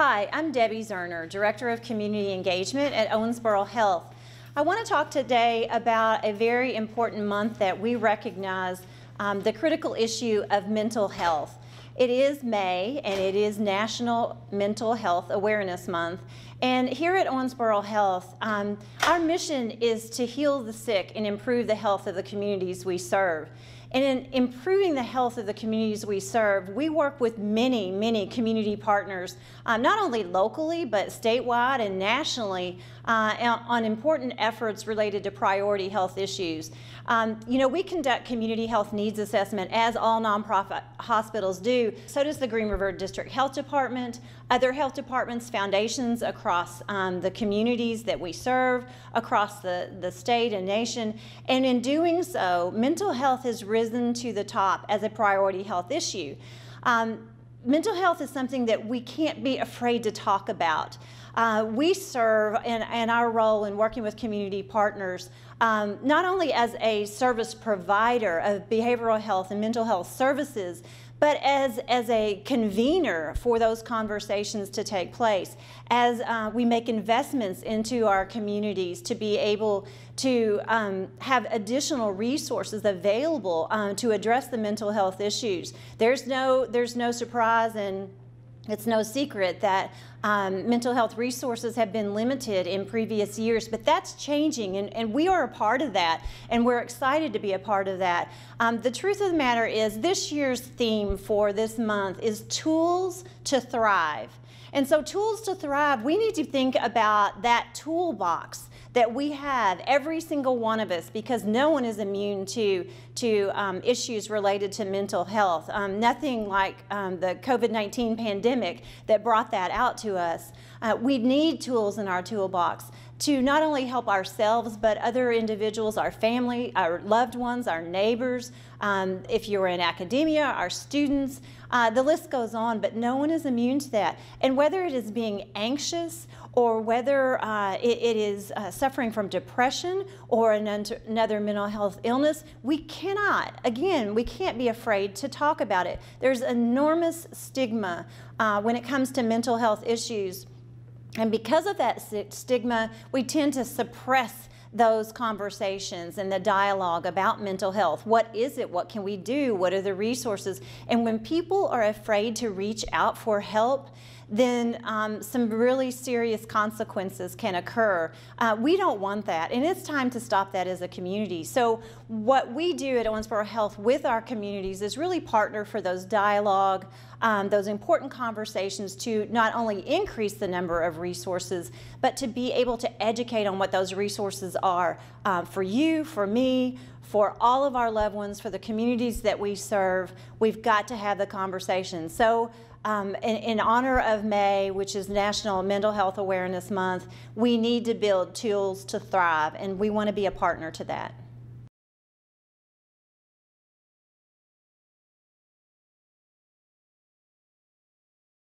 Hi, I'm Debbie Zuerner, Director of Community Engagement at Owensboro Health. I want to talk today about a very important month that we recognize um, the critical issue of mental health. It is May and it is National Mental Health Awareness Month. And here at Owensboro Health, um, our mission is to heal the sick and improve the health of the communities we serve. And in improving the health of the communities we serve, we work with many, many community partners, um, not only locally, but statewide and nationally uh, on important efforts related to priority health issues. Um, you know, we conduct community health needs assessment as all nonprofit hospitals do. So does the Green River District Health Department, other health departments, foundations across um, the communities that we serve, across the, the state and nation. And in doing so, mental health has risen to the top as a priority health issue. Um, mental health is something that we can't be afraid to talk about. Uh, we serve in, in, our role in working with community partners um, not only as a service provider of behavioral health and mental health services, but as, as a convener for those conversations to take place, as uh, we make investments into our communities to be able to um, have additional resources available um, to address the mental health issues. There's no, there's no surprise and it's no secret that um, mental health resources have been limited in previous years, but that's changing, and, and, we are a part of that, and we're excited to be a part of that. Um, the truth of the matter is, this year's theme for this month is Tools to Thrive. And so, Tools to Thrive, we need to think about that toolbox that we have, every single one of us, because no one is immune to, to um, issues related to mental health. Um, nothing like um, the COVID 19 pandemic that brought that out to us. Uh, we need tools in our toolbox to not only help ourselves, but other individuals, our family, our loved ones, our neighbors, um, if you're in academia, our students, uh, the list goes on, but no one is immune to that. And whether it is being anxious or whether uh, it, it is uh, suffering from depression or another mental health illness, we cannot, again, we can't be afraid to talk about it. There's enormous stigma uh, when it comes to mental health issues. And because of that stigma, we tend to suppress those conversations and the dialogue about mental health. What is it? What can we do? What are the resources? And when people are afraid to reach out for help, then um, some really serious consequences can occur. Uh, we don't want that, and it's time to stop that as a community. So what we do at Owensboro Health with our communities is really partner for those dialogue, um, those important conversations to not only increase the number of resources, but to be able to educate on what those resources are uh, for you, for me, for all of our loved ones, for the communities that we serve. We've got to have the conversation. So um, in, in, honor of May, which is National Mental Health Awareness Month, we need to build tools to thrive, and we want to be a partner to that.